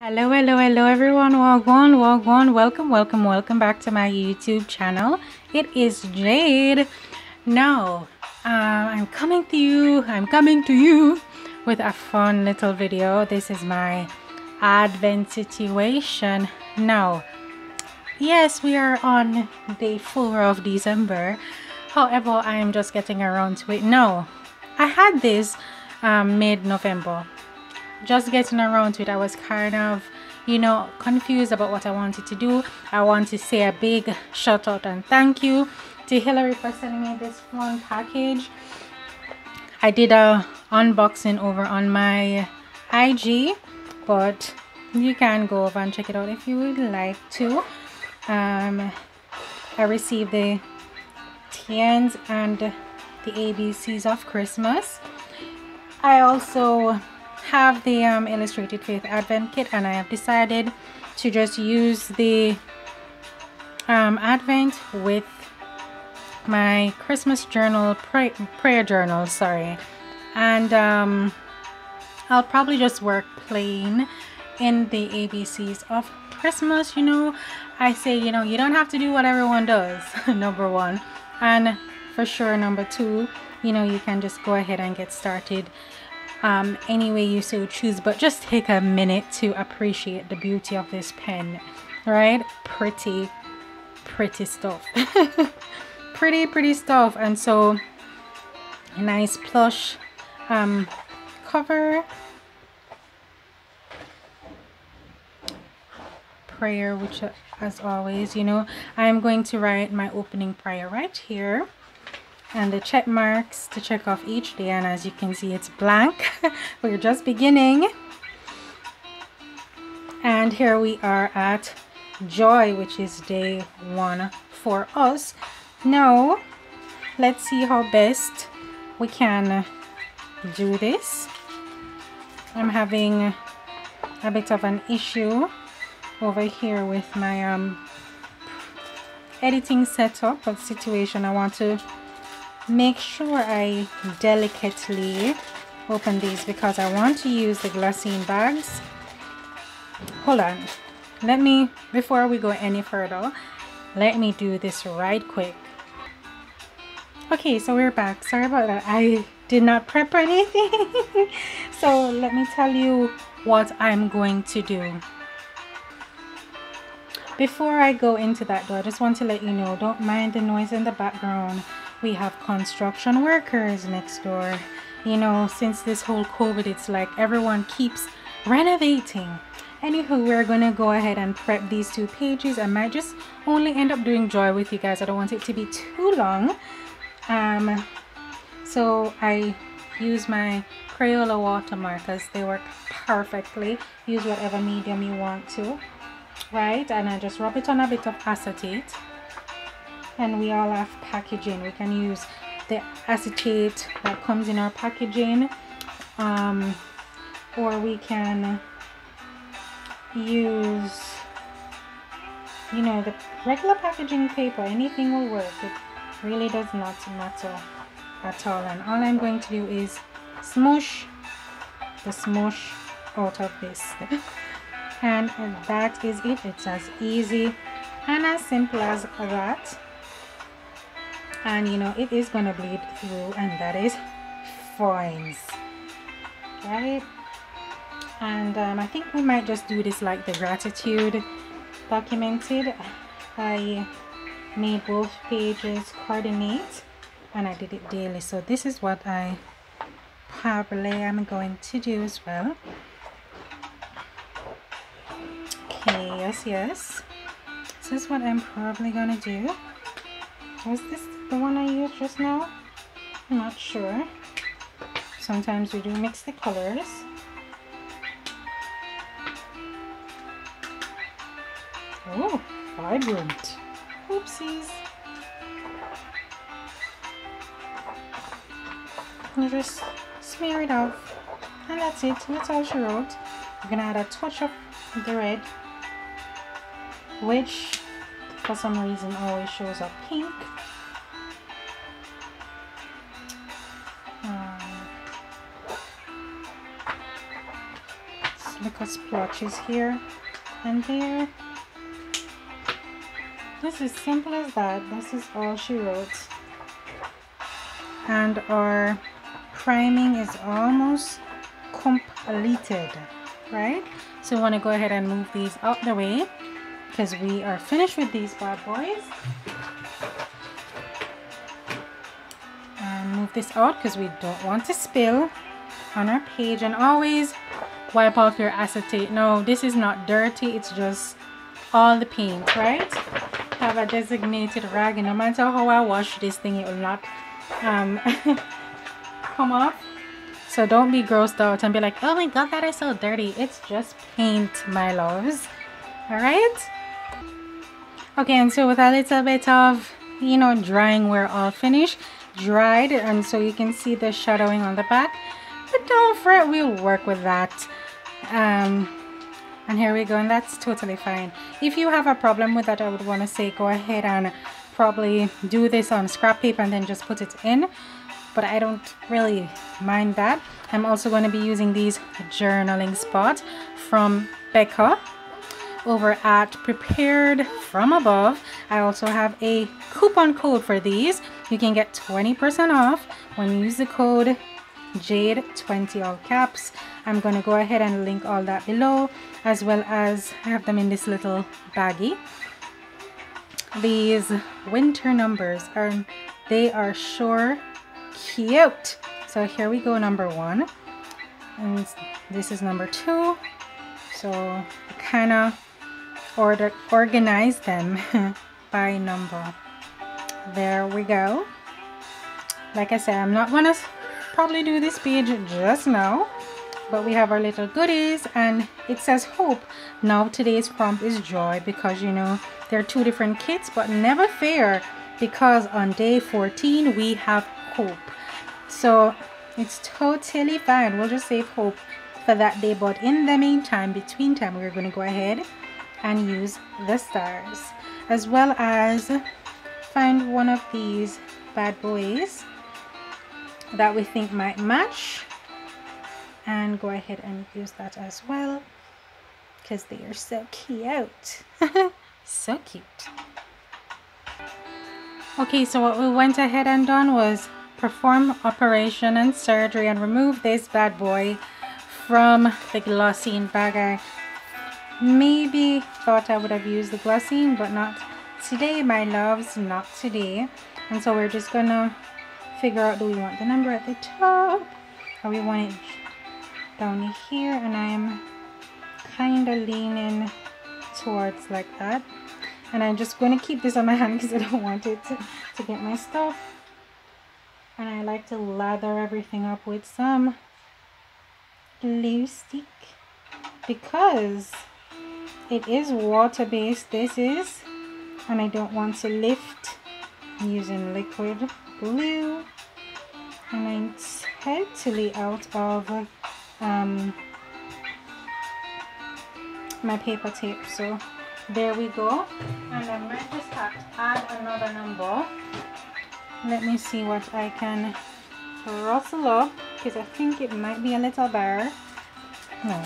Hello, hello, hello everyone. Welcome, welcome, welcome back to my YouTube channel. It is Jade. Now, uh, I'm coming to you, I'm coming to you with a fun little video. This is my Advent situation. Now, yes, we are on day 4 of December. However, I am just getting around to it. now I had this um, mid-November just getting around to it. I was kind of you know confused about what i wanted to do. I want to say a big shout out and thank you to hillary for sending me this fun package. I did a unboxing over on my ig but you can go over and check it out if you would like to. Um i received the TNs and the abcs of christmas. I also have the um, illustrated faith advent kit and I have decided to just use the um, advent with my Christmas journal pray prayer journal sorry. And um, I'll probably just work plain in the ABCs of Christmas you know? I say you know you don't have to do what everyone does number one. And for sure number two you know you can just go ahead and get started um, any way you so choose but just take a minute to appreciate the beauty of this pen right? Pretty pretty stuff. Pretty pretty stuff. And so nice plush um, cover. Prayer which as always you know I'm going to write my opening prayer right here and the check marks to check off each day and as you can see it's blank. We're just beginning. And here we are at joy which is day one for us. Now let's see how best we can do this. I'm having a bit of an issue over here with my um, editing setup or situation. I want to make sure I delicately open these because I want to use the glassine bags. Hold on. Let me before we go any further let me do this right quick. Okay so we're back. Sorry about that. I did not prep anything. So let me tell you what I'm going to do. Before I go into that though I just want to let you know don't mind the noise in the background we have construction workers next door. You know since this whole covid it's like everyone keeps renovating. Anywho we're gonna go ahead and prep these two pages. I might just only end up doing joy with you guys. I don't want it to be too long. Um so i use my crayola watermarkers they work perfectly. Use whatever medium you want to right? And i just rub it on a bit of acetate and we all have packaging? We can use the acetate that comes in our packaging um, or we can use you know the regular packaging paper. Anything will work. It really does not matter at all. And all I'm going to do is smush the smush out of this. And that is it. It's as easy and as simple as that and you know it is gonna bleed through and that is fine right? And um, I think we might just do this like the gratitude documented. I made both pages coordinate and I did it daily. So this is what I probably am going to do as well. Okay yes yes. This is what I'm probably gonna do was this the one I used just now? I'm not sure. Sometimes we do mix the colors. Oh, vibrant. Oopsies. And just smear it off. And that's it. That's all she wrote. We're gonna add a touch of the red, which for some reason always shows up pink. Um, little splotches here and there. This is simple as that. This is all she wrote. And our priming is almost completed, right? So we want to go ahead and move these out the way because we are finished with these bad boys. And move this out because we don't want to spill on our page and always wipe off your acetate. No, this is not dirty. It's just all the paint, right? Have a designated rag. And no matter how I wash this thing, it will not um, come off. So don't be grossed out and be like, oh my god, that is so dirty. It's just paint, my loves. Alright? Okay, and so with a little bit of, you know, drying, we're all finished. Dried, and so you can see the shadowing on the back. But don't fret, we'll work with that. Um, and here we go, and that's totally fine. If you have a problem with that, I would want to say go ahead and probably do this on scrap paper and then just put it in but I don't really mind that. I'm also going to be using these journaling spots from Becca over at Prepared From Above. I also have a coupon code for these. You can get 20% off when you use the code Jade20 all caps. I'm going to go ahead and link all that below as well as I have them in this little baggie. These winter numbers are they are sure cute. So here we go, number one. And this is number two. So kind of order organize them by number. There we go. Like I said, I'm not gonna probably do this page just now. But we have our little goodies and it says hope. Now today's prompt is joy because you know they're two different kits but never fear because on day 14 we have hope so it's totally fine we'll just save hope for that day but in the meantime between time we're going to go ahead and use the stars as well as find one of these bad boys that we think might match and go ahead and use that as well because they are so cute so cute okay so what we went ahead and done was perform operation and surgery and remove this bad boy from the glassine bag. Maybe thought I would have used the glassine but not today my loves not today. And so we're just gonna figure out do we want the number at the top? Or we want it down here? And I'm kind of leaning towards like that. And I'm just going to keep this on my hand because I don't want it to, to get my stuff. And I like to lather everything up with some glue stick because it is water based this is and I don't want to lift. I'm using liquid glue and I'm totally out of um, my paper tape so there we go. And I might just have to add another number. Let me see what I can rustle up because I think it might be a little bare no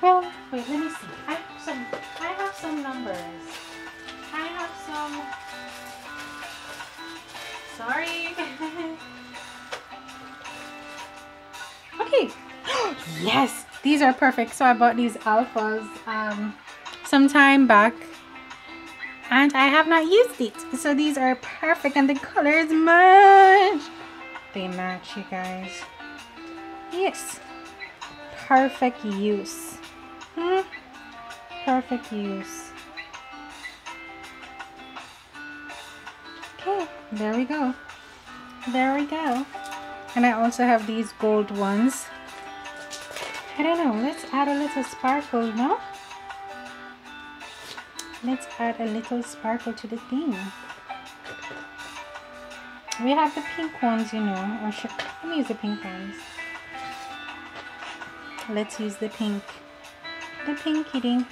well wait let me see. I some I have some numbers? I have some? Sorry. Okay. Yes these are perfect. So I bought these alphas um some time back. And I have not used it. So these are perfect and the colors match. They match you guys. Yes. Perfect use. Hmm? Perfect use. Okay there we go. There we go. And I also have these gold ones. I don't know let's add a little sparkle no? Let's add a little sparkle to the theme. We have the pink ones you know or should, let me use the pink ones. Let's use the pink. The pinky dink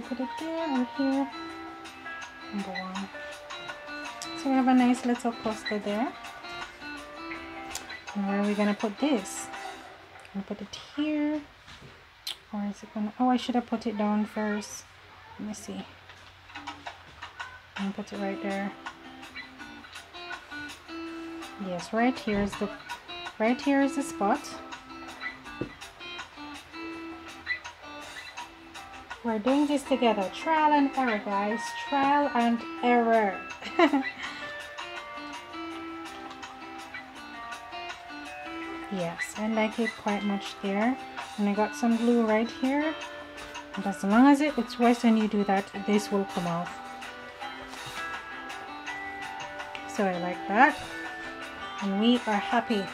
to put it there and here number one so we have a nice little cluster there And where are we gonna put this? Gonna put it here. Or is it gonna oh I should have put it down first. Let me see. And put it right there. Yes, right here is the right here is the spot. We're doing this together. Trial and error, guys. Trial and error. yes, I like it quite much there. And I got some glue right here. And as long as it, it's worse when you do that, this will come off. So I like that. And we are happy.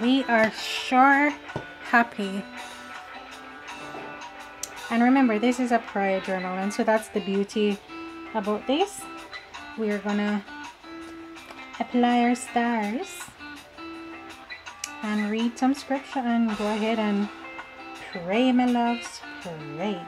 We are sure happy. And remember, this is a prayer journal. And so that's the beauty about this. We're gonna apply our stars and read some scripture and go ahead and pray, my loves. Pray.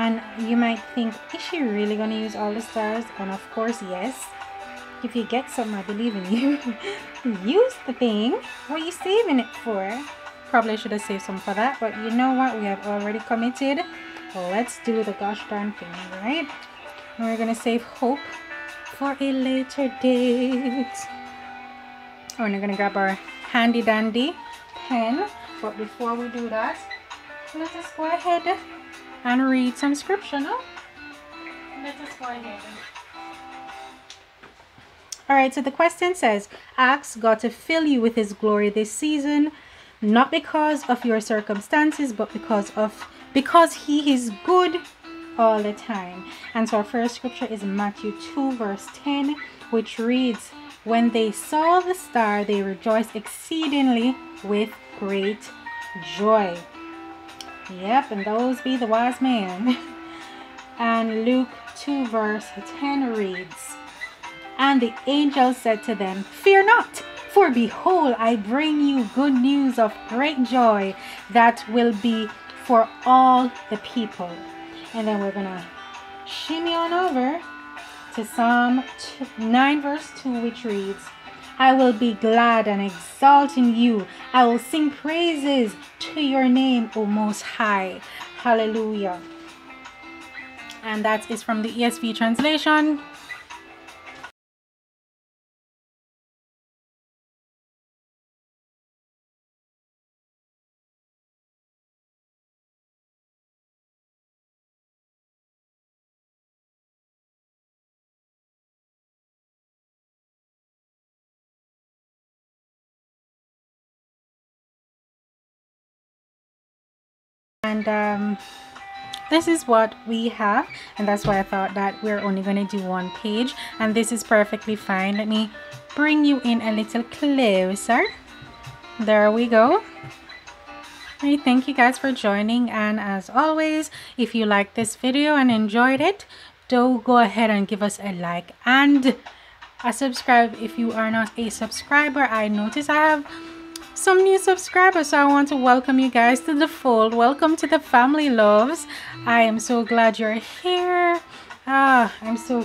And you might think, is she really going to use all the stars? And of course, yes. If you get some, I believe in you. use the thing. What are you saving it for? Probably should have saved some for that. But you know what? We have already committed. Let's do the gosh darn thing, right? And we're going to save hope for a later date. Oh, and we're going to grab our handy dandy pen. But before we do that, let us go ahead and read some scripture no? Let us go ahead. Alright, so the question says, Ask God to fill you with His glory this season, not because of your circumstances, but because of because He is good all the time. And so our first scripture is Matthew 2, verse 10, which reads, When they saw the star, they rejoiced exceedingly with great joy. Yep, and those be the wise men. and Luke 2 verse 10 reads, And the angel said to them, Fear not, for behold, I bring you good news of great joy that will be for all the people. And then we're going to shimmy on over to Psalm 9 verse 2 which reads, I will be glad and exalt in you. I will sing praises to your name, O Most High. Hallelujah. And that is from the ESV translation. And um, this is what we have and that's why I thought that we're only going to do one page and this is perfectly fine. Let me bring you in a little closer. There we go. Hey, thank you guys for joining and as always if you like this video and enjoyed it do go ahead and give us a like and a subscribe. If you are not a subscriber I notice I have some new subscribers so i want to welcome you guys to the fold. Welcome to the family loves. I am so glad you're here. Ah i'm so